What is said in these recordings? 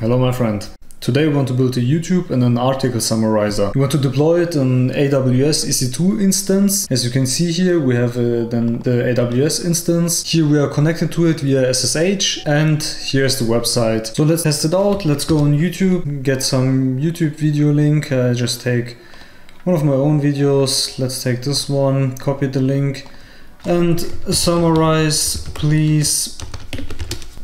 Hello my friend. Today we want to build a YouTube and an article summarizer. We want to deploy it on AWS EC2 instance. As you can see here, we have uh, then the AWS instance. Here we are connected to it via SSH and here's the website. So let's test it out. Let's go on YouTube, get some YouTube video link. I just take one of my own videos. Let's take this one, copy the link and summarize please.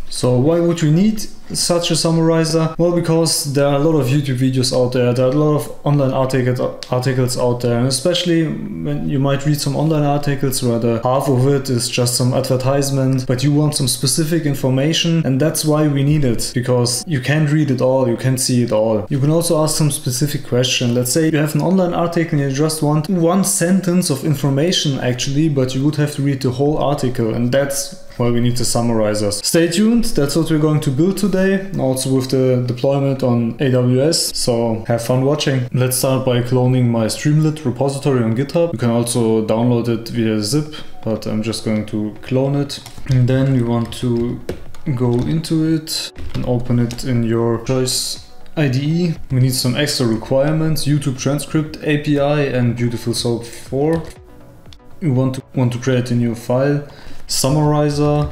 So why would we need such a summarizer? Well, because there are a lot of YouTube videos out there, there are a lot of online articles out there, and especially when you might read some online articles where the half of it is just some advertisement, but you want some specific information, and that's why we need it, because you can't read it all, you can't see it all. You can also ask some specific question. Let's say you have an online article and you just want one sentence of information actually, but you would have to read the whole article, and that's why we need the summarizers. Stay tuned, that's what we're going to build today, also with the deployment on AWS, so have fun watching. Let's start by cloning my Streamlit repository on GitHub. You can also download it via zip, but I'm just going to clone it. And then you want to go into it and open it in your choice IDE. We need some extra requirements, YouTube transcript API and Beautiful Soup 4. You want to want to create a new file summarizer,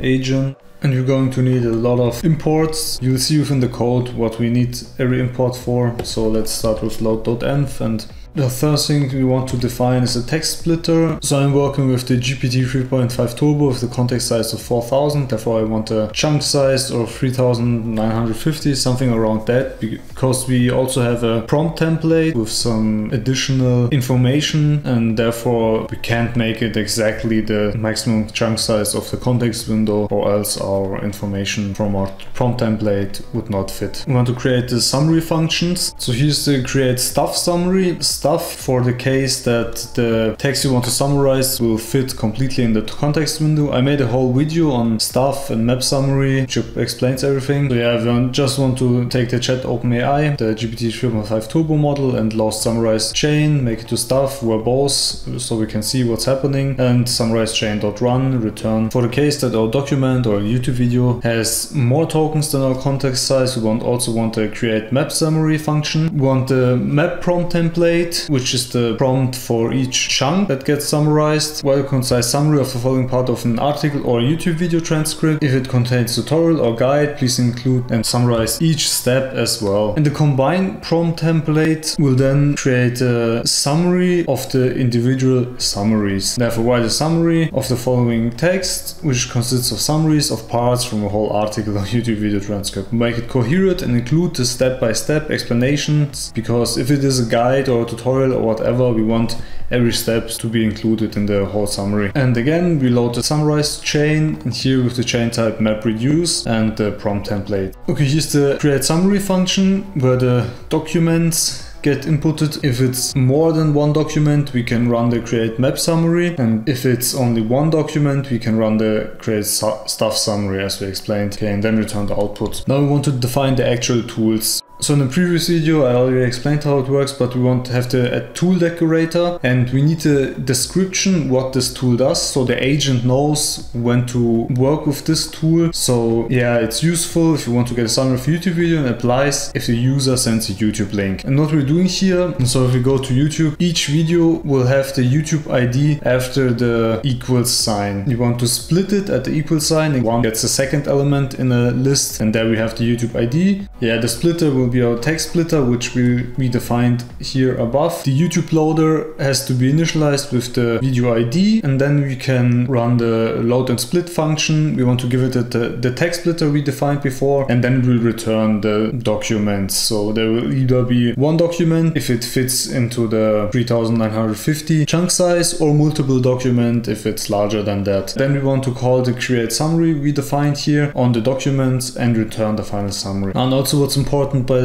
agent, and you're going to need a lot of imports. You'll see within the code what we need every import for. So let's start with load.env and the first thing we want to define is a text splitter. So I'm working with the GPT 3.5 Turbo with the context size of 4000. Therefore I want a chunk size of 3950, something around that. Because we also have a prompt template with some additional information and therefore we can't make it exactly the maximum chunk size of the context window or else our information from our prompt template would not fit. We want to create the summary functions. So here's the create stuff summary stuff for the case that the text you want to summarize will fit completely in the context window. I made a whole video on stuff and map summary which explains everything. So yeah, I just want to take the chat OpenAI, the GPT 3.5 Turbo model and load summarize chain, make it to stuff, verbose so we can see what's happening and summarize chain.run, return. For the case that our document or YouTube video has more tokens than our context size, we want also want to create map summary function. We want the map prompt template which is the prompt for each chunk that gets summarized. Well concise summary of the following part of an article or YouTube video transcript. If it contains tutorial or guide, please include and summarize each step as well. And the combined prompt template will then create a summary of the individual summaries. Therefore, write a summary of the following text, which consists of summaries of parts from a whole article or YouTube video transcript. Make it coherent and include the step-by-step -step explanations, because if it is a guide or a tutorial tutorial or whatever, we want every step to be included in the whole summary. And again, we load the summarized chain and here with the chain type map reduce and the prompt template. Okay, here's the create summary function where the documents get inputted. If it's more than one document, we can run the create map summary. And if it's only one document, we can run the create su stuff summary as we explained. Okay, and then return the output. Now we want to define the actual tools. So in the previous video I already explained how it works, but we want to have the tool decorator and we need a description what this tool does so the agent knows when to work with this tool. So yeah, it's useful if you want to get a summary of YouTube video and applies if the user sends a YouTube link. And what we're doing here, so if we go to YouTube, each video will have the YouTube ID after the equals sign. You want to split it at the equal sign. and One gets the second element in a list and there we have the YouTube ID. Yeah, the splitter will be our text splitter, which we, we defined here above. The YouTube loader has to be initialized with the video ID, and then we can run the load and split function. We want to give it the, the text splitter we defined before, and then it will return the documents. So there will either be one document if it fits into the 3950 chunk size, or multiple document if it's larger than that. Then we want to call the create summary we defined here on the documents and return the final summary. And also what's important by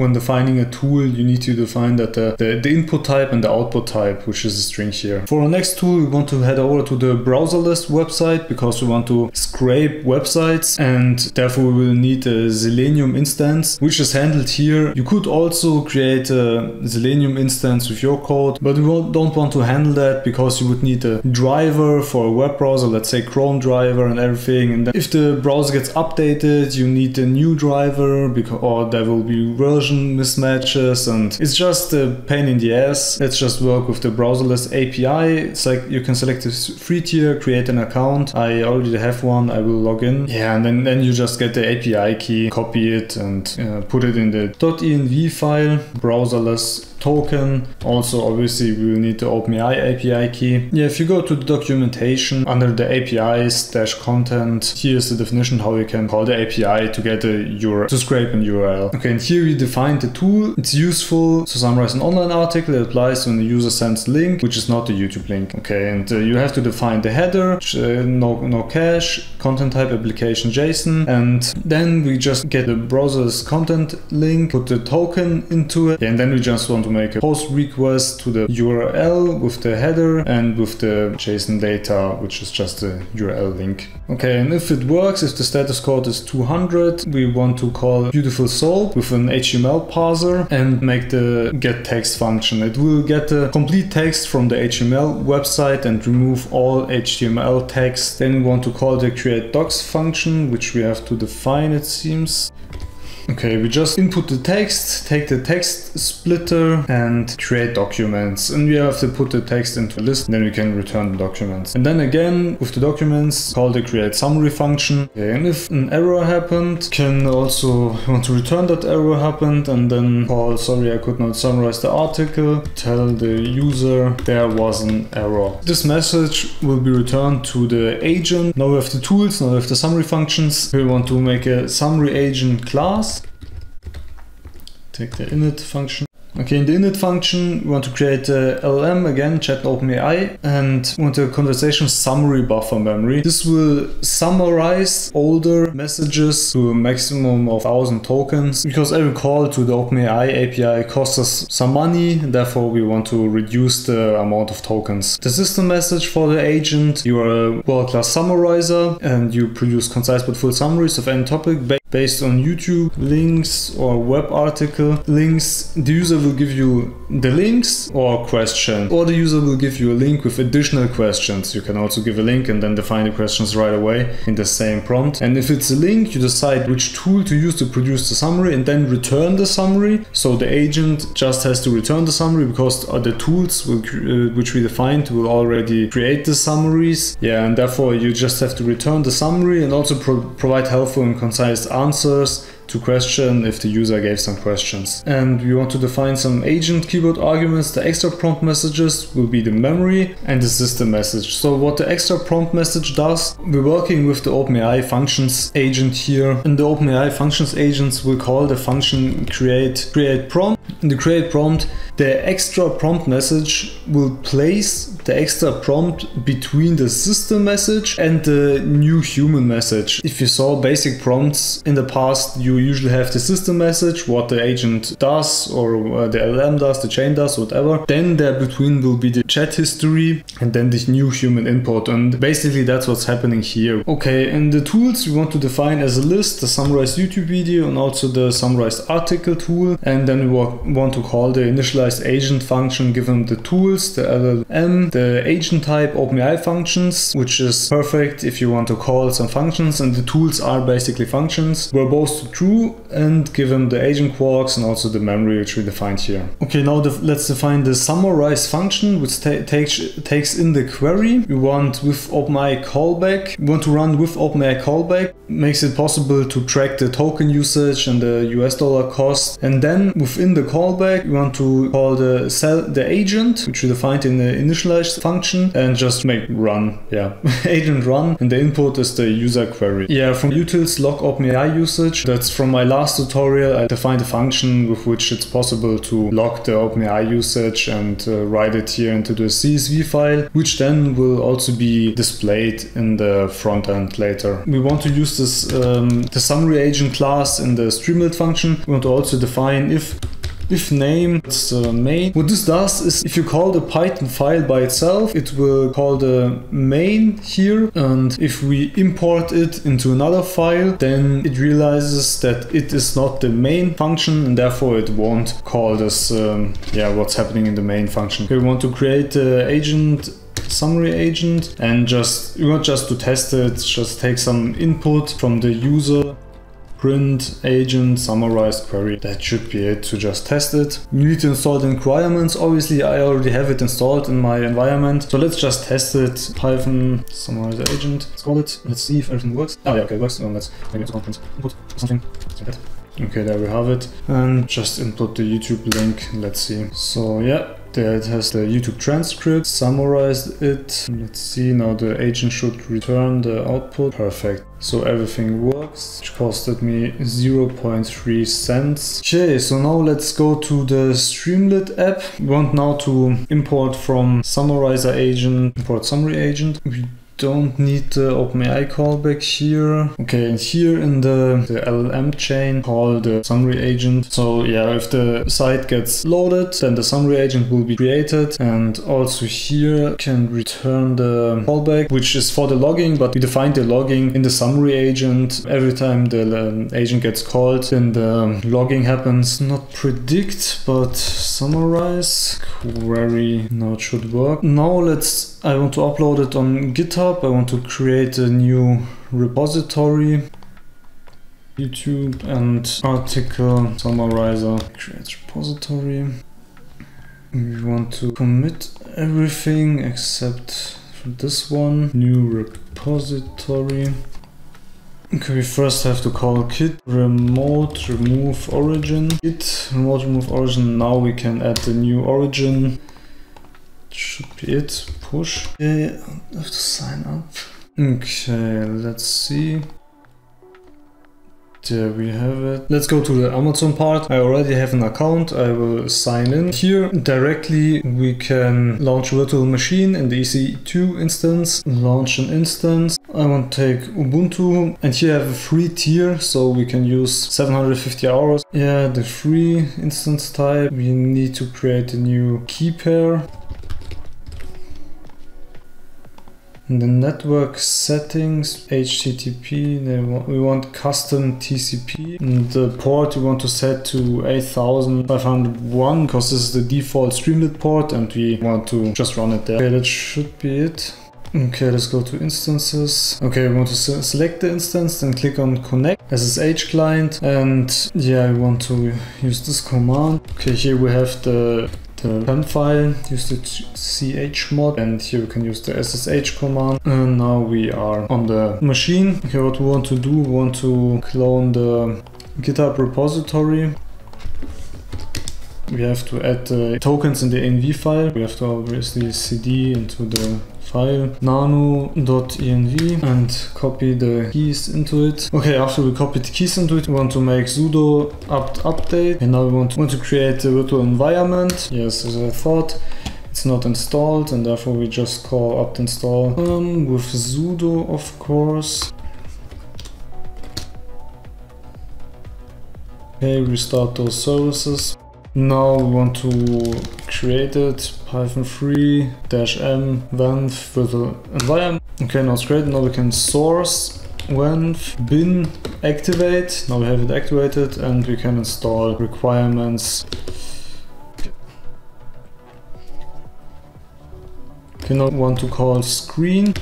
when defining a tool, you need to define that the, the, the input type and the output type, which is a string here. For our next tool, we want to head over to the browserless website because we want to scrape websites and therefore we will need a Selenium instance, which is handled here. You could also create a Selenium instance with your code, but we don't want to handle that because you would need a driver for a web browser, let's say Chrome driver and everything. And if the browser gets updated, you need a new driver because or there will be version mismatches and it's just a pain in the ass. Let's just work with the browserless API. It's like you can select a free tier, create an account. I already have one. I will log in. Yeah, and then, then you just get the API key, copy it and uh, put it in the .env file, browserless token. Also, obviously, we will need the OpenAI API key. Yeah, if you go to the documentation under the APIs dash content, here's the definition how you can call the API to get a URL, to scrape an URL. Okay, and here we define the tool. It's useful to summarize an online article. It applies when the user sends link, which is not a YouTube link. Okay, and uh, you have to define the header, uh, no, no cache, content type application JSON, and then we just get the browserless content link, put the token into it, and then we just want to make a post request to the URL with the header and with the JSON data, which is just a URL link. Okay, and if it works, if the status code is 200, we want to call beautiful soup with an HTML parser and make the get text function. It will get the complete text from the HTML website and remove all HTML text. Then we want to call the create docs function, which we have to define it seems. Okay, we just input the text, take the text splitter and create documents. And we have to put the text into a list, then we can return the documents. And then again, with the documents, call the create summary function. Okay, and if an error happened, can also want to return that error happened and then call, sorry, I could not summarize the article, tell the user there was an error. This message will be returned to the agent. Now we have the tools, now we have the summary functions. We want to make a summary agent class take the init function. Okay, in the init function, we want to create a LLM again, chat OpenAI, and we want a conversation summary buffer memory. This will summarize older messages to a maximum of 1000 tokens because every call to the OpenAI API costs us some money, therefore we want to reduce the amount of tokens. The system message for the agent, you are a world-class summarizer and you produce concise but full summaries of any topic based on YouTube links or web article links. The user will give you the links or question, or the user will give you a link with additional questions. You can also give a link and then define the questions right away in the same prompt. And if it's a link, you decide which tool to use to produce the summary and then return the summary. So the agent just has to return the summary because the tools will, uh, which we defined will already create the summaries. Yeah, and therefore you just have to return the summary and also pro provide helpful and concise answers to question if the user gave some questions. And we want to define some agent keyword arguments. The extra prompt messages will be the memory and the system message. So what the extra prompt message does, we're working with the OpenAI functions agent here. And the OpenAI functions agents will call the function create create prompt. In the create prompt, the extra prompt message will place the extra prompt between the system message and the new human message. If you saw basic prompts in the past, you usually have the system message, what the agent does or uh, the LLM does, the chain does, whatever. Then there between will be the chat history and then this new human input. And basically that's what's happening here. Okay, and the tools we want to define as a list the summarized YouTube video and also the summarized article tool. And then we want to call the initialized agent function given the tools, the LLM, the agent type OpenAI functions, which is perfect if you want to call some functions and the tools are basically functions. Verbose true and give them the agent kwargs and also the memory which we defined here. Okay, now let's define the summarize function which takes, takes in the query. We want with OpenAI callback, we want to run with OpenAI callback, makes it possible to track the token usage and the US dollar cost. And then within the callback, we want to call the cell, the agent, which we defined in the initialize slash function and just make run. Yeah, agent run. And the input is the user query. Yeah, from utils log OpenAI usage. That's from my last tutorial. I defined a function with which it's possible to log the OpenAI usage and uh, write it here into the CSV file, which then will also be displayed in the front end later. We want to use this um, the summary agent class in the Streamlit function. We want to also define if if name it's uh, main. What this does is if you call the Python file by itself, it will call the main here. And if we import it into another file, then it realizes that it is not the main function and therefore it won't call this, um, yeah, what's happening in the main function. We want to create the agent summary agent and just you want just to test it just take some input from the user print agent summarized query. That should be it to just test it. You need to install the requirements. Obviously, I already have it installed in my environment. So let's just test it. Python summarize agent. Let's call it. Let's see if everything works. Oh yeah, okay, it works. Um, let's maybe it's content input or something. Okay, there we have it. And just input the YouTube link. Let's see. So yeah, it has the YouTube transcript, summarized it. Let's see, now the agent should return the output. Perfect. So everything works, which costed me 0.3 cents. Okay, so now let's go to the Streamlit app. We want now to import from summarizer agent, import summary agent. We don't need the OpenAI callback here. Okay, and here in the, the LLM chain, call the summary agent. So yeah, if the site gets loaded, then the summary agent will be created. And also here can return the callback, which is for the logging, but we define the logging in the summary agent. Every time the agent gets called, then the logging happens. Not predict, but summarize. Query, now it should work. Now let's I want to upload it on GitHub. I want to create a new repository. YouTube and article summarizer. Create repository. We want to commit everything except for this one. New repository. Okay, we first have to call git remote remove origin. Git remote remove origin. Now we can add the new origin. Should be it push. I have to sign up. Okay, let's see. There we have it. Let's go to the Amazon part. I already have an account. I will sign in. Here directly we can launch virtual machine in the EC2 instance. Launch an instance. I want to take Ubuntu and here I have a free tier so we can use 750 hours. Yeah, the free instance type. We need to create a new key pair. The network settings, HTTP, we want custom TCP. And the port we want to set to 8501 because this is the default Streamlit port and we want to just run it there. Okay, that should be it. Okay, let's go to instances. Okay, we want to select the instance, then click on connect SSH client. And yeah, we want to use this command. Okay, here we have the the pem file, use the chmod and here we can use the ssh command. And now we are on the machine. Okay, what we want to do, we want to clone the GitHub repository. We have to add the tokens in the env file. We have to obviously cd into the file nano.env and copy the keys into it. Okay, after we copy the keys into it, we want to make sudo apt update. And now we want to, want to create a virtual environment. Yes, as I thought. It's not installed and therefore we just call apt install um, with sudo of course. Okay, restart those services. Now we want to create it, python 3 dash m venv with the environment. Okay, now it's great. Now we can source venv bin activate. Now we have it activated and we can install requirements. Okay, now we want to call screen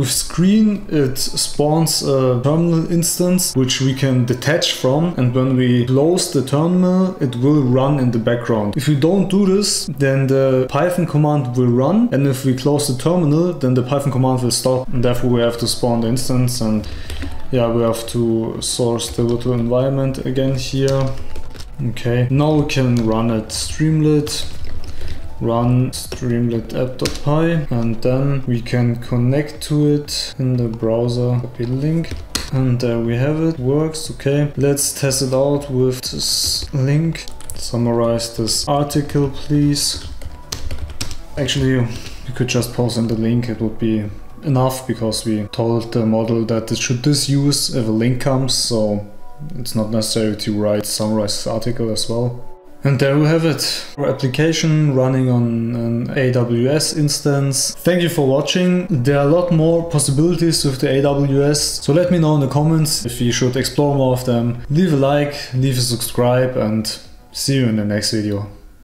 with screen, it spawns a terminal instance which we can detach from and when we close the terminal, it will run in the background. If we don't do this, then the Python command will run and if we close the terminal, then the Python command will stop and therefore we have to spawn the instance and yeah, we have to source the virtual environment again here. Okay, now we can run it Streamlit run streamlit app.py and then we can connect to it in the browser copy link and there we have it. Works okay. Let's test it out with this link. Summarize this article please. Actually you could just post in the link. It would be enough because we told the model that it should this use if a link comes so it's not necessary to write summarize article as well. And there we have it. Our application running on an AWS instance. Thank you for watching. There are a lot more possibilities with the AWS. So let me know in the comments if you should explore more of them. Leave a like, leave a subscribe and see you in the next video.